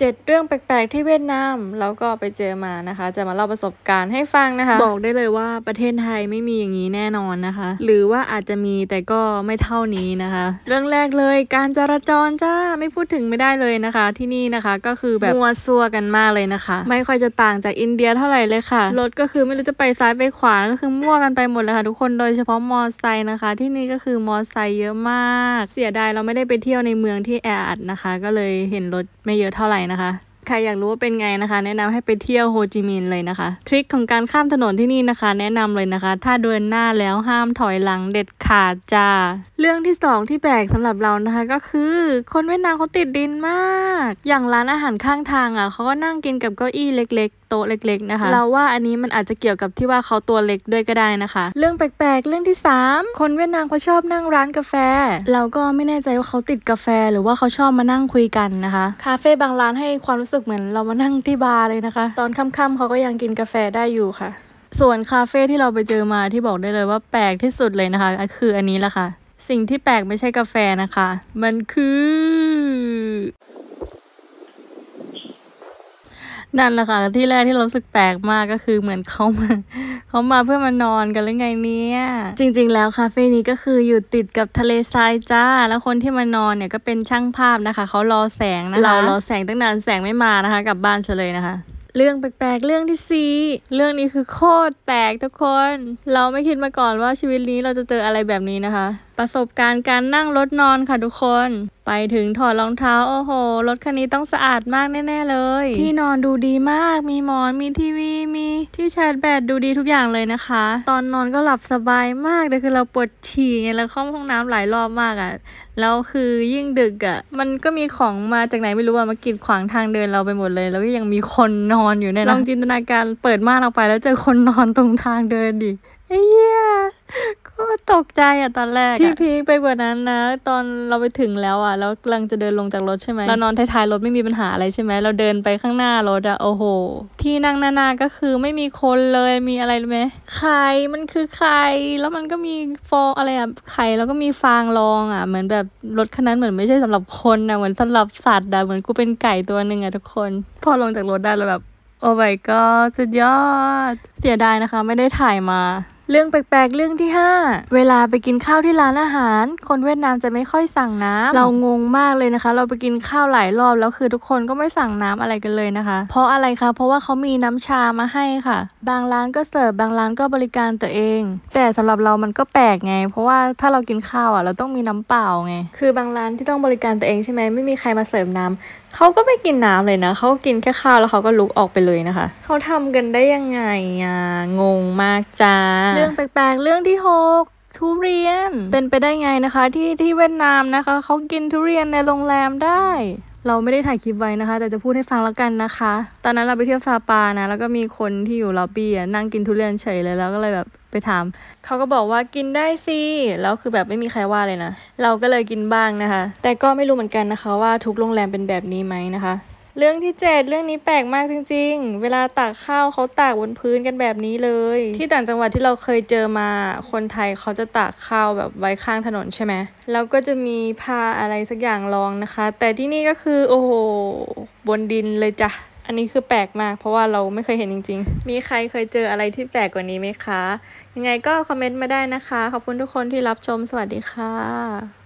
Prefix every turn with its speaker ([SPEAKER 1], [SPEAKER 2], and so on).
[SPEAKER 1] 7 เรื่องแปลกๆที่เวียดนามแล้วก็ไปเจอมานะคะ จะมาเล่าประสบการณ์ให้ฟังนะคะ บอกได้เลยว่าประเทศไทยไม่มีอย่างนี้แน่นอนนะคะ หรือว่าอาจจะมีแต่ก็ไม่เท่านี้นะคะ เรื่องแรกเลยการจราจรจ้าไม่พูดถึงไม่ได้เลยนะคะ ที่นี่นะคะก็คือแบบมัวซัวกันมากเลยนะคะ ไม่ค่อยจะต่างจากอินเดียเท่าไหร่เลยค่ะรถก็คือไม่รู้จะไปซ้ายไปขวาก็คือมั่วกันไปหมดเลยค่ะ ทุกคนโดยเฉพาะมอไซค์นะคะ ที่นี่ก็คือมอไซค์เยอะมาก เสียดายเราไม่ได้ไปเที่ยวในเมืองที่แออัดนะคะ ก็เลยเห็นรถไม่เยอะเท่าไหร่นะคะ ใครอยากรู้ว่าเป็นไงนะคะ แนะนำให้ไปเที่ยวโฮจิมินห์เลยนะคะ ทริคของการข้ามถนนที่นี่นะคะ แนะนำเลยนะคะ ถ้าเดินหน้าแล้วห้ามถอยหลังเด็ดขาดจ้า เรื่องที่สองที่แปลกสำหรับเรานะคะ ก็คือ คนเวียดนามเขาติดดินมาก อย่างร้านอาหารข้างทางอะเขาก็นั่งกินกับเก้าอี้เล็ก โต๊ะเล็ก ๆนะคะ เราว่าอันนี้มันอาจจะเกี่ยวกับที่ว่าเขาตัวเล็กด้วยก็ได้นะคะ เรื่องแปลกๆ เรื่องที่ 3 คนเวียดนามเขาชอบนั่งร้านกาแฟ เราก็ไม่แน่ใจว่าเขาติดกาแฟหรือว่าเขาชอบมานั่งคุยกันนะคะ คาเฟ่บางร้านให้ความรู้สึกเหมือนเรามานั่งที่บาร์เลยนะคะ ตอนค่ำๆเขาก็ยังกินกาแฟได้อยู่ค่ะส่วนคาเฟ่ที่เราไปเจอมาที่บอกได้เลยว่าแปลกที่สุดเลยนะคะก็คืออันนี้แหละค่ะ สิ่งที่แปลกไม่ใช่กาแฟนะคะ มันคือ นั่นแหละค่ะที่แรกที่เราสึกแปลกมากก็คือเหมือนเขามาเขามาเพื่อมานอนกันหรือไงเนี่ยจริง ๆ แล้วคาเฟ่นี้ก็คืออยู่ติดกับทะเลทรายจ้า แล้วคนที่มานอนเนี่ยก็เป็นช่างภาพนะคะเขารอแสงนะคะเรารอแสงตั้งนานแสงไม่มานะคะกลับบ้านซะเลยนะคะเรื่องแปลกๆ เรื่องที่สี่เรื่องนี้คือโคตรแปลกทุกคน เราไม่คิดมาก่อนว่าชีวิตนี้เราจะเจออะไรแบบนี้นะคะ ประสบการณ์การนั่งรถนอนค่ะทุกคน ไปถึงถอดรองเท้า โอ้โห รถคันนี้ต้องสะอาดมากแน่ ๆ เลย ที่นอนดูดีมาก มีหมอน มีทีวี มีที่ชาร์จแบตดูดีทุกอย่างเลยนะคะ ตอนนอนก็หลับสบายมากแต่คือเราปวดฉี่ไงแล้วเข้าห้องน้ำหลายรอบมากอะ่ะ แล้วคือยิ่งดึกอะ่ะ มันก็มีของมาจากไหนไม่รู้อะมากีดขวางทางเดินเราไปหมดเลย แล้วก็ยังมีคนนอนอยู่เนี่ยนะลองจินตนาการเปิดม่านออกไปแล้วเจอคนนอนตรงทางเดินดิไอ้เหี้ยก็ ตกใจอะตอนแรกที่พีคไปกว่านั้นนะ ตอนเราไปถึงแล้วอะแล้วกำลังจะเดินลงจากรถใช่ไหมเรานอนท้ายๆรถไม่มีปัญหาอะไรใช่ไหมเราเดินไปข้างหน้ารถอะโอ้โห ที่นั่งหน้าๆก็คือไม่มีคนเลยมีอะไรรู้ไหมไข่มันคือไข่แล้วมันก็มีฟองอะไรอะไข่แล้วก็มีฟางรองอะเหมือนแบบรถคันนั้นเหมือนไม่ใช่สำหรับคนนะเหมือนสำหรับสัตว์อะเหมือนกูเป็นไก่ตัวหนึ่งอะทุกคน พอลงจากรถได้แล้วแบบโอ้ my god สุดยอด เสียดายนะคะ ไม่ได้ถ่ายมา เรื่องแปลกๆ เรื่องที่ 5 เวลาไปกินข้าวที่ร้านอาหาร คนเวียดนามจะไม่ค่อยสั่งน้ำเรางงมากเลยนะคะ เราไปกินข้าวหลายรอบแล้วคือทุกคนก็ไม่สั่งน้ำอะไรกันเลยนะคะ เพราะอะไรคะ เพราะว่าเขามีน้ำชามาให้ค่ะ บางร้านก็เสิร์ฟบางร้านก็บริการตัวเอง แต่สำหรับเรามันก็แปลกไง เพราะว่าถ้าเรากินข้าวอะเราต้องมีน้ำเปล่าไง คือบางร้านที่ต้องบริการตัวเองใช่ไหมไม่มีใครมาเสิร์ฟน้ำเขาก็ไม่กินน้ำเลยนะเขากินแค่ข้าวแล้วเขาก็ลุกออกไปเลยนะคะเขาทำกันได้ยังไงอะงงมากจ้าเรื่องแปลกๆ เรื่องที่หกทุเรียน เป็นไปได้ไงนะคะ ที่ที่เวียดนามนะคะเขากินทุเรียนในโรงแรมได้ เราไม่ได้ถ่ายคลิปไว้นะคะ แต่จะพูดให้ฟังแล้วกันนะคะ ตอนนั้นเราไปเที่ยวซาปานะ แล้วก็มีคนที่อยู่ล็อบบี้นั่งกินทุเรียนเฉยเลยแล้วก็เลยแบบไปถามเขาก็บอกว่ากินได้สิแล้วคือแบบไม่มีใครว่าเลยนะ เราก็เลยกินบ้างนะคะ แต่ก็ไม่รู้เหมือนกันนะคะว่าทุกโรงแรมเป็นแบบนี้ไหมนะคะ เรื่องที่ 7 เรื่องนี้แปลกมากจริง ๆ เวลาตากข้าวเขาตากบนพื้นกันแบบนี้เลย ที่ต่างจังหวัดที่เราเคยเจอมา คนไทยเขาจะตากข้าวแบบไว้ข้างถนนใช่ไหมแล้วก็จะมีผ้าอะไรสักอย่างรองนะคะ แต่ที่นี่ก็คือโอ้โหบนดินเลยจ้ะอันนี้คือแปลกมาก เพราะว่าเราไม่เคยเห็นจริง ๆ มีใครเคยเจออะไรที่แปลกกว่านี้ไหมคะ ยังไงก็คอมเมนต์มาได้นะคะ ขอบคุณทุกคนที่รับชมสวัสดีค่ะ